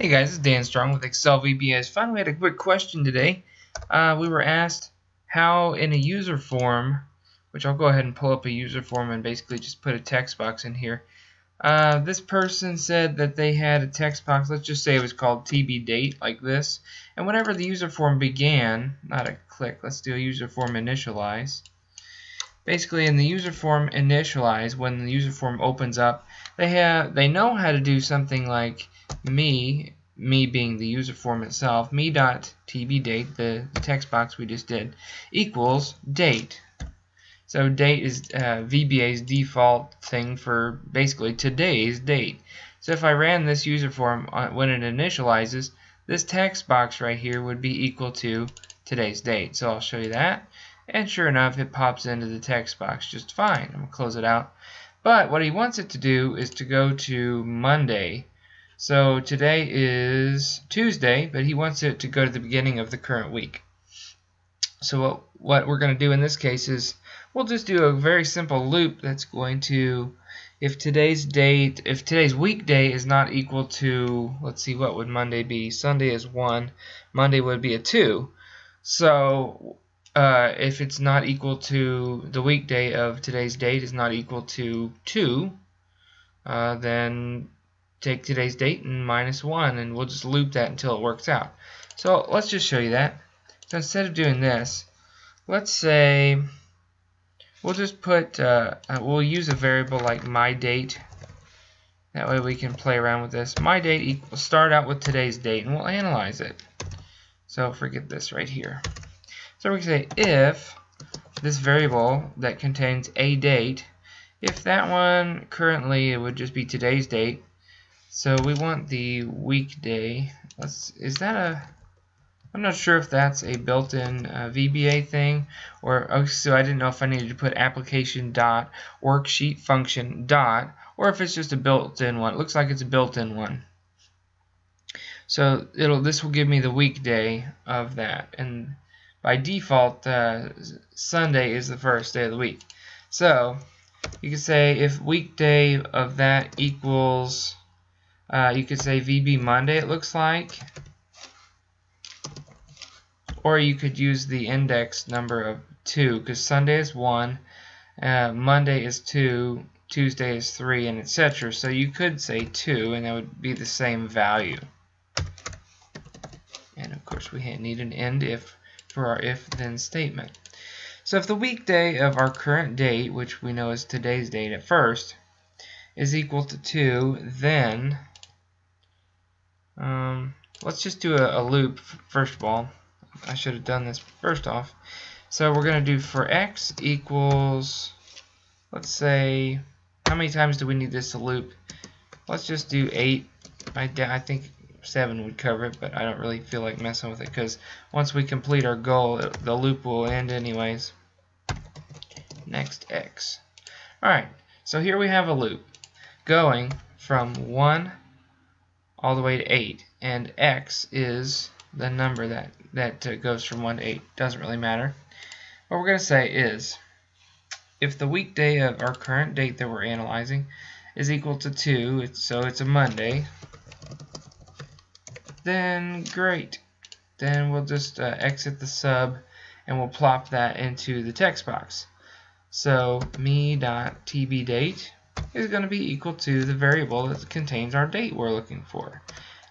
Hey guys, it's Dan Strong with Excel VBA's. Finally, had a quick question today. Uh, we were asked how in a user form, which I'll go ahead and pull up a user form and basically just put a text box in here. Uh, this person said that they had a text box, let's just say it was called TB date, like this. And whenever the user form began, not a click, let's do a user form initialize. Basically, in the user form initialize, when the user form opens up, they have they know how to do something like me, me being the user form itself, me dot tb date, the, the text box we just did, equals date. So date is uh, VBA's default thing for basically today's date. So if I ran this user form uh, when it initializes, this text box right here would be equal to today's date. So I'll show you that. And sure enough, it pops into the text box just fine. I'm going to close it out. But what he wants it to do is to go to Monday so today is Tuesday, but he wants it to go to the beginning of the current week. So what, what we're going to do in this case is we'll just do a very simple loop that's going to, if today's date, if today's weekday is not equal to, let's see, what would Monday be? Sunday is 1, Monday would be a 2. So uh, if it's not equal to, the weekday of today's date is not equal to 2, uh, then take today's date and minus 1 and we'll just loop that until it works out. So let's just show you that. So instead of doing this, let's say we'll just put, uh, uh, we'll use a variable like my date. That way we can play around with this. My date equals, start out with today's date and we'll analyze it. So forget this right here. So we can say if this variable that contains a date, if that one currently it would just be today's date, so we want the weekday. Let's, is that a, I'm not sure if that's a built-in uh, VBA thing, or oh, so I didn't know if I needed to put application dot worksheet function dot, or if it's just a built-in one. It looks like it's a built-in one. So it'll this will give me the weekday of that, and by default, uh, Sunday is the first day of the week. So you can say if weekday of that equals uh, you could say VB Monday, it looks like. Or you could use the index number of 2, because Sunday is 1, uh, Monday is 2, Tuesday is 3, and etc. So you could say 2, and that would be the same value. And of course, we need an end if for our if-then statement. So if the weekday of our current date, which we know is today's date at first, is equal to 2, then um, let's just do a, a, loop first of all. I should have done this first off. So we're going to do for x equals, let's say, how many times do we need this to loop? Let's just do 8. I, I think 7 would cover it, but I don't really feel like messing with it because once we complete our goal, it, the loop will end anyways. Next x. Alright, so here we have a loop going from 1 all the way to 8 and x is the number that that uh, goes from 1 to 8 doesn't really matter. What we're going to say is if the weekday of our current date that we're analyzing is equal to 2 it's, so it's a Monday then great. Then we'll just uh, exit the sub and we'll plop that into the text box. So me.tbdate is going to be equal to the variable that contains our date we're looking for.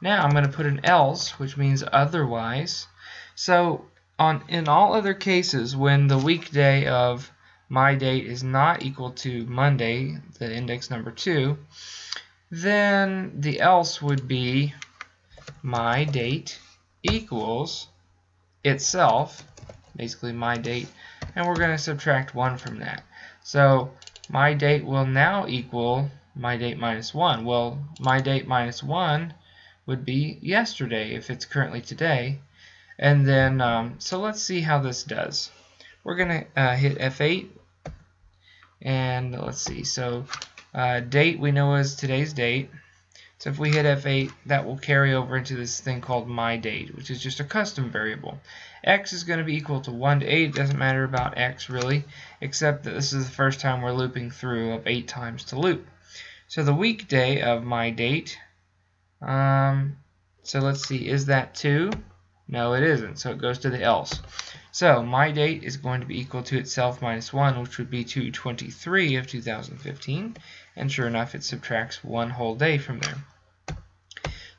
Now I'm going to put an else, which means otherwise. So on in all other cases, when the weekday of my date is not equal to Monday, the index number 2, then the else would be my date equals itself, basically my date, and we're going to subtract 1 from that. So my date will now equal my date minus 1. Well, my date minus 1 would be yesterday if it's currently today. And then, um, so let's see how this does. We're going to uh, hit F8. And let's see. So uh, date we know is today's date. So if we hit F8, that will carry over into this thing called myDate, which is just a custom variable. X is going to be equal to 1 to 8. It doesn't matter about X really, except that this is the first time we're looping through of 8 times to loop. So the weekday of my date, um, So let's see, is that 2? No, it isn't, so it goes to the else. So my date is going to be equal to itself minus 1, which would be 223 of 2015. And sure enough, it subtracts one whole day from there.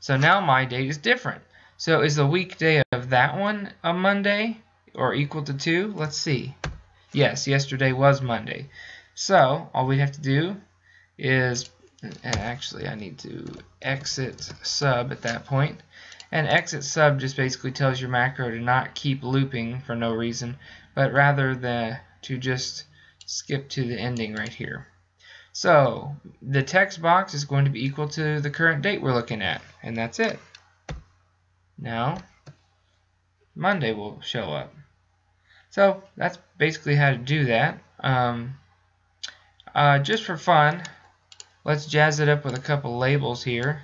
So now my date is different. So is the weekday of that one a Monday or equal to 2? Let's see. Yes, yesterday was Monday. So all we have to do is, and actually I need to exit sub at that point. And exit sub just basically tells your macro to not keep looping for no reason, but rather the, to just skip to the ending right here. So the text box is going to be equal to the current date we're looking at, and that's it. Now, Monday will show up. So that's basically how to do that. Um, uh, just for fun, let's jazz it up with a couple labels here.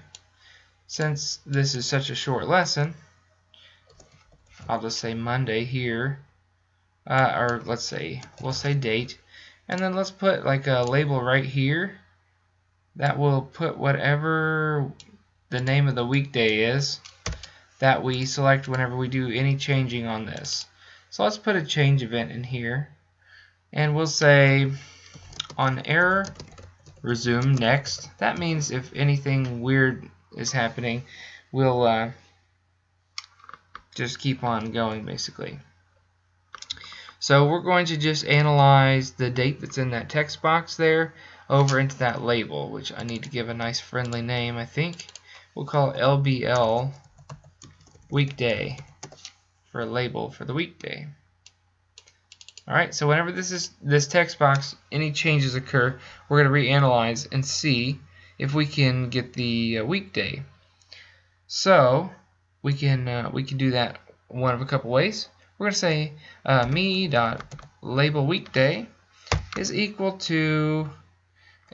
Since this is such a short lesson, I'll just say Monday here, uh, or let's say, we'll say date, and then let's put like a label right here that will put whatever the name of the weekday is that we select whenever we do any changing on this. So let's put a change event in here, and we'll say on error, resume next. That means if anything weird is happening, we'll uh, just keep on going basically. So we're going to just analyze the date that's in that text box there over into that label, which I need to give a nice friendly name, I think. We'll call LBL weekday for a label for the weekday. Alright, so whenever this is this text box, any changes occur, we're going to reanalyze and see if we can get the uh, weekday. So we can uh, we can do that one of a couple ways. We're going to say uh, me dot label weekday is equal to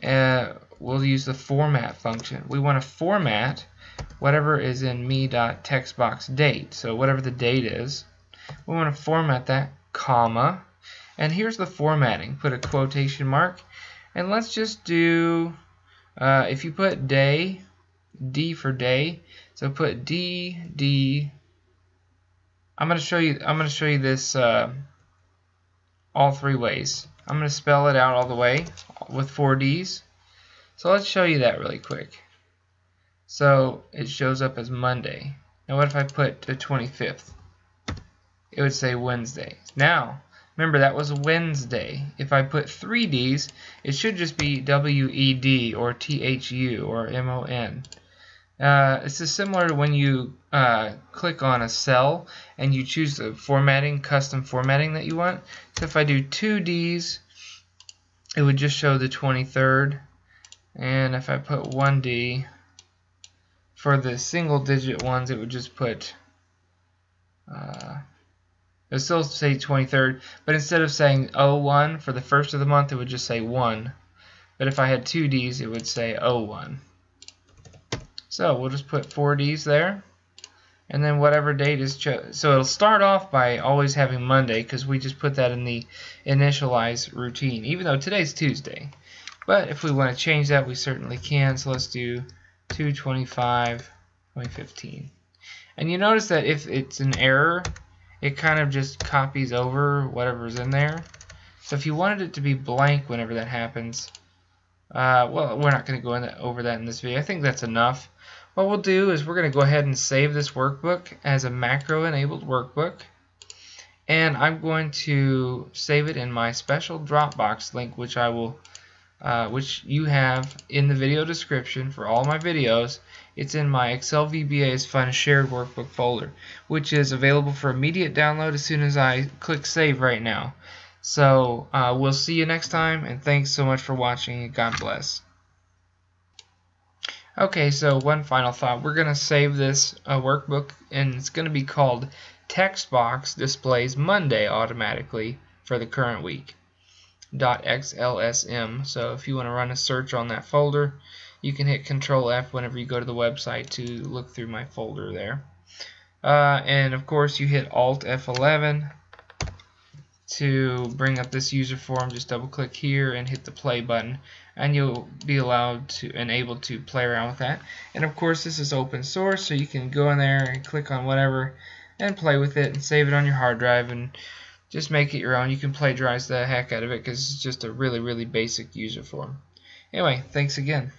uh, we'll use the format function. We want to format whatever is in me dot text box date. So whatever the date is, we want to format that comma. And here's the formatting. Put a quotation mark, and let's just do uh, if you put day, D for day, so put D, D. I'm going to show you. I'm going to show you this uh, all three ways. I'm going to spell it out all the way with four D's. So let's show you that really quick. So it shows up as Monday. Now what if I put the 25th? It would say Wednesday. Now Remember, that was Wednesday. If I put three Ds, it should just be W-E-D or T-H-U or M-O-N. Uh, similar to when you uh, click on a cell and you choose the formatting, custom formatting that you want. So if I do two Ds, it would just show the 23rd. And if I put one D, for the single digit ones, it would just put uh, it would still say 23rd, but instead of saying 01 for the first of the month, it would just say 1. But if I had two Ds, it would say 01. So we'll just put four Ds there. And then whatever date is chosen. So it'll start off by always having Monday because we just put that in the initialize routine, even though today's Tuesday. But if we want to change that, we certainly can. So let's do 225 2015. And you notice that if it's an error, it kind of just copies over whatever's in there. So if you wanted it to be blank whenever that happens, uh, well, we're not going to go that, over that in this video. I think that's enough. What we'll do is we're going to go ahead and save this workbook as a macro-enabled workbook. And I'm going to save it in my special Dropbox link, which I will, uh, which you have in the video description for all my videos. It's in my Excel VBA's Fun Shared Workbook folder, which is available for immediate download as soon as I click Save right now. So uh, we'll see you next time, and thanks so much for watching, and God bless. Okay, so one final thought. We're going to save this uh, workbook, and it's going to be called Text Box Displays Monday automatically for the current week. .xlsm. So if you want to run a search on that folder, you can hit Control F whenever you go to the website to look through my folder there. Uh, and of course you hit Alt F11 to bring up this user form just double click here and hit the play button and you'll be allowed to and able to play around with that. And of course this is open source so you can go in there and click on whatever and play with it and save it on your hard drive and just make it your own. You can plagiarize the heck out of it because it's just a really really basic user form anyway thanks again.